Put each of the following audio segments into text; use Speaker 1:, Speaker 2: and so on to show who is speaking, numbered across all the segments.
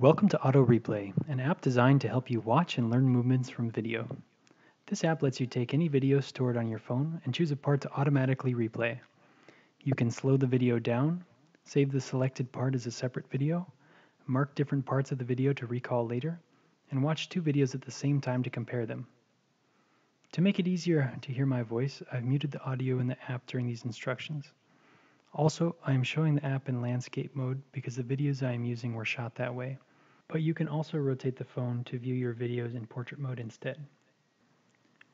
Speaker 1: Welcome to Auto Replay, an app designed to help you watch and learn movements from video. This app lets you take any video stored on your phone and choose a part to automatically replay. You can slow the video down, save the selected part as a separate video, mark different parts of the video to recall later, and watch two videos at the same time to compare them. To make it easier to hear my voice, I've muted the audio in the app during these instructions. Also, I am showing the app in landscape mode because the videos I am using were shot that way but you can also rotate the phone to view your videos in portrait mode instead.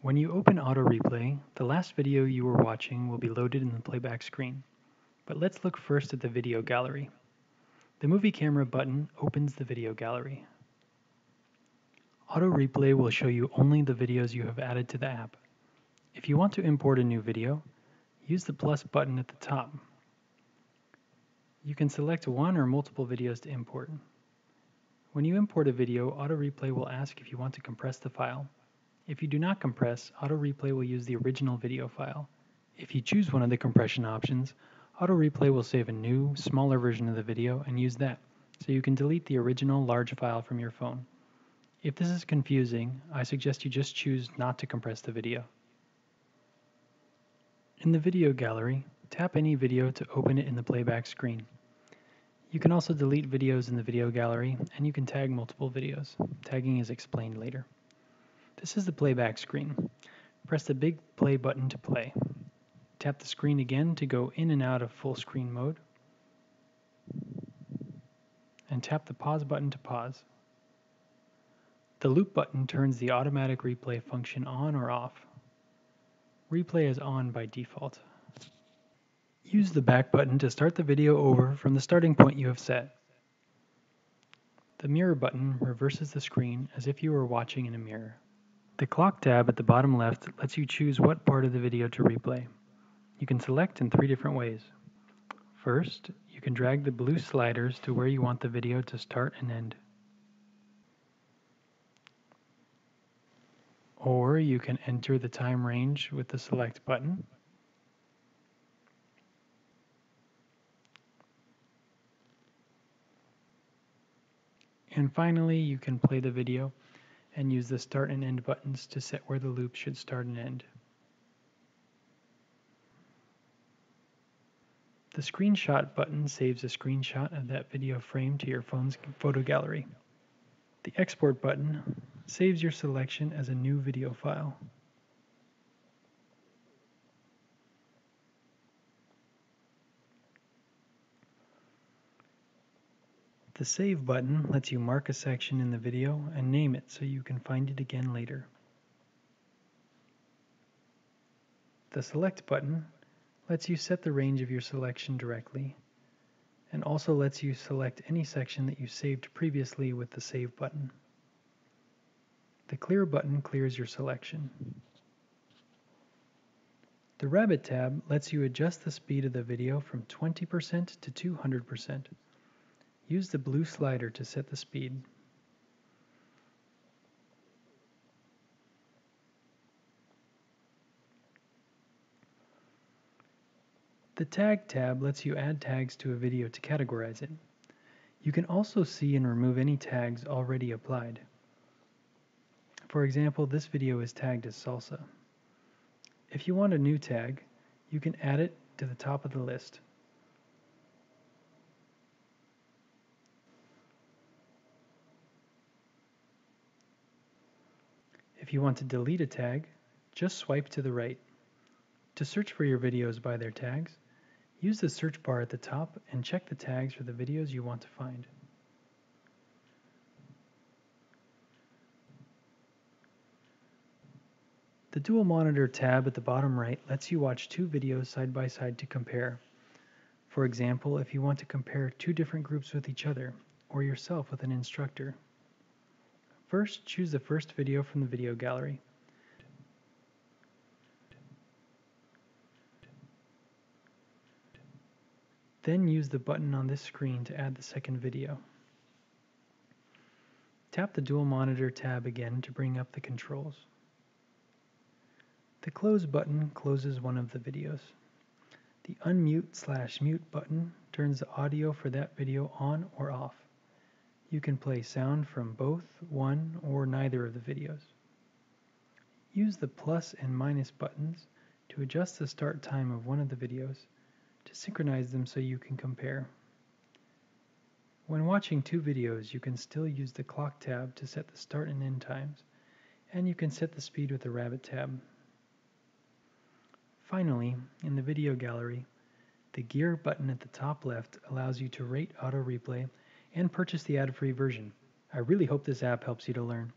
Speaker 1: When you open Auto Replay, the last video you were watching will be loaded in the playback screen. But let's look first at the video gallery. The movie camera button opens the video gallery. Auto Replay will show you only the videos you have added to the app. If you want to import a new video, use the plus button at the top. You can select one or multiple videos to import. When you import a video, Auto Replay will ask if you want to compress the file. If you do not compress, Auto Replay will use the original video file. If you choose one of the compression options, Auto Replay will save a new, smaller version of the video and use that, so you can delete the original large file from your phone. If this is confusing, I suggest you just choose not to compress the video. In the video gallery, tap any video to open it in the playback screen. You can also delete videos in the video gallery, and you can tag multiple videos. Tagging is explained later. This is the playback screen. Press the big play button to play. Tap the screen again to go in and out of full screen mode. And tap the pause button to pause. The loop button turns the automatic replay function on or off. Replay is on by default. Use the back button to start the video over from the starting point you have set. The mirror button reverses the screen as if you were watching in a mirror. The clock tab at the bottom left lets you choose what part of the video to replay. You can select in three different ways. First, you can drag the blue sliders to where you want the video to start and end. Or you can enter the time range with the select button. And finally, you can play the video and use the start and end buttons to set where the loop should start and end. The screenshot button saves a screenshot of that video frame to your phone's photo gallery. The export button saves your selection as a new video file. The Save button lets you mark a section in the video and name it so you can find it again later. The Select button lets you set the range of your selection directly and also lets you select any section that you saved previously with the Save button. The Clear button clears your selection. The Rabbit tab lets you adjust the speed of the video from 20% to 200%. Use the blue slider to set the speed. The Tag tab lets you add tags to a video to categorize it. You can also see and remove any tags already applied. For example, this video is tagged as salsa. If you want a new tag, you can add it to the top of the list. If you want to delete a tag, just swipe to the right. To search for your videos by their tags, use the search bar at the top and check the tags for the videos you want to find. The Dual Monitor tab at the bottom right lets you watch two videos side by side to compare. For example, if you want to compare two different groups with each other, or yourself with an instructor. First, choose the first video from the video gallery. Then use the button on this screen to add the second video. Tap the Dual Monitor tab again to bring up the controls. The Close button closes one of the videos. The Unmute slash Mute button turns the audio for that video on or off. You can play sound from both, one, or neither of the videos. Use the plus and minus buttons to adjust the start time of one of the videos to synchronize them so you can compare. When watching two videos, you can still use the clock tab to set the start and end times, and you can set the speed with the rabbit tab. Finally, in the video gallery, the gear button at the top left allows you to rate auto replay and purchase the ad-free version. I really hope this app helps you to learn.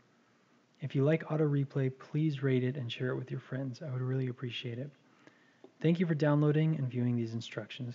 Speaker 1: If you like auto replay, please rate it and share it with your friends. I would really appreciate it. Thank you for downloading and viewing these instructions.